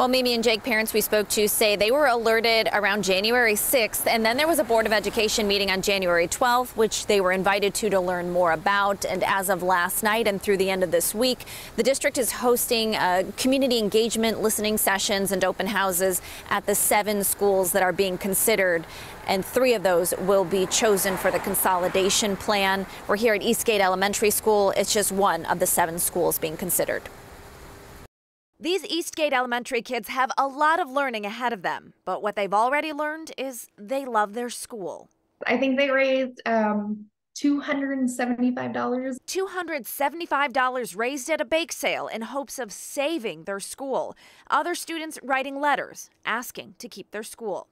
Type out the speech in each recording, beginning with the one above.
Well, Mimi and Jake, parents we spoke to say they were alerted around January 6th, and then there was a Board of Education meeting on January 12th, which they were invited to to learn more about. And as of last night and through the end of this week, the district is hosting uh, community engagement, listening sessions, and open houses at the seven schools that are being considered and three of those will be chosen for the consolidation plan. We're here at Eastgate Elementary School. It's just one of the seven schools being considered. These Eastgate Elementary kids have a lot of learning ahead of them, but what they've already learned is they love their school. I think they raised um, $275. $275 raised at a bake sale in hopes of saving their school. Other students writing letters asking to keep their school.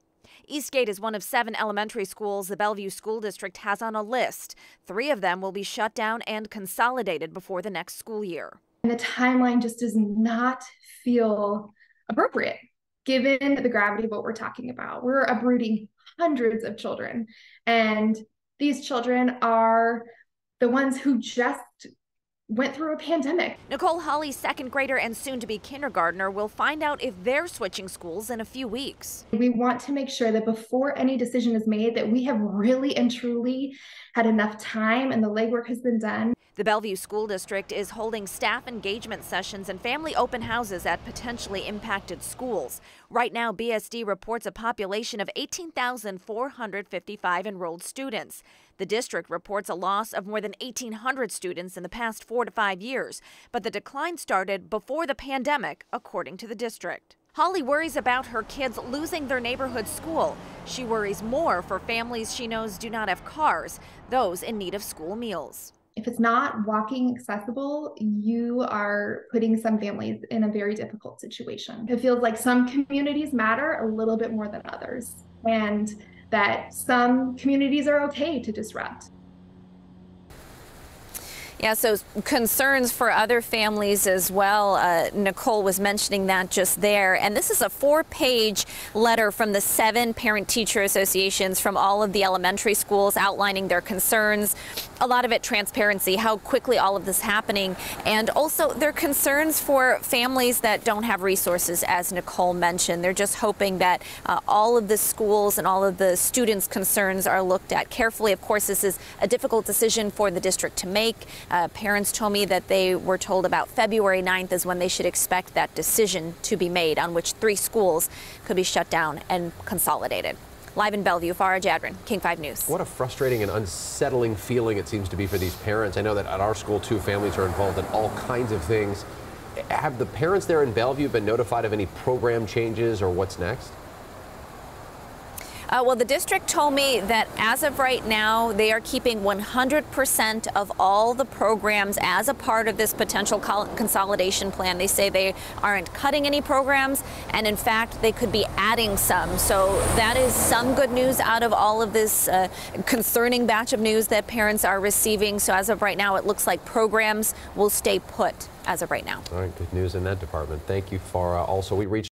Eastgate is one of seven elementary schools the Bellevue School District has on a list. Three of them will be shut down and consolidated before the next school year. And the timeline just does not feel appropriate given the gravity of what we're talking about. We're uprooting hundreds of children, and these children are the ones who just went through a pandemic. Nicole Holly, second grader and soon to be kindergartner, will find out if they're switching schools in a few weeks. We want to make sure that before any decision is made that we have really and truly had enough time and the legwork has been done. The Bellevue School District is holding staff engagement sessions and family open houses at potentially impacted schools. Right now, BSD reports a population of 18,455 enrolled students. The district reports a loss of more than 1,800 students in the past four to five years, but the decline started before the pandemic, according to the district. Holly worries about her kids losing their neighborhood school. She worries more for families she knows do not have cars, those in need of school meals if it's not walking accessible, you are putting some families in a very difficult situation. It feels like some communities matter a little bit more than others, and that some communities are okay to disrupt. Yeah, so concerns for other families as well. Uh, Nicole was mentioning that just there. And this is a four page letter from the seven parent teacher associations from all of the elementary schools outlining their concerns. A lot of it transparency, how quickly all of this happening, and also their concerns for families that don't have resources, as Nicole mentioned. They're just hoping that uh, all of the schools and all of the students' concerns are looked at carefully. Of course, this is a difficult decision for the district to make. Uh, parents told me that they were told about February 9th is when they should expect that decision to be made on which three schools could be shut down and consolidated. Live in Bellevue, Farah Jadran, King 5 News. What a frustrating and unsettling feeling it seems to be for these parents. I know that at our school, too, families are involved in all kinds of things. Have the parents there in Bellevue been notified of any program changes or what's next? Uh, well, the district told me that as of right now, they are keeping 100% of all the programs as a part of this potential consolidation plan. They say they aren't cutting any programs, and in fact, they could be adding some. So that is some good news out of all of this uh, concerning batch of news that parents are receiving. So as of right now, it looks like programs will stay put as of right now. All right, good news in that department. Thank you, Farah. Also, we reached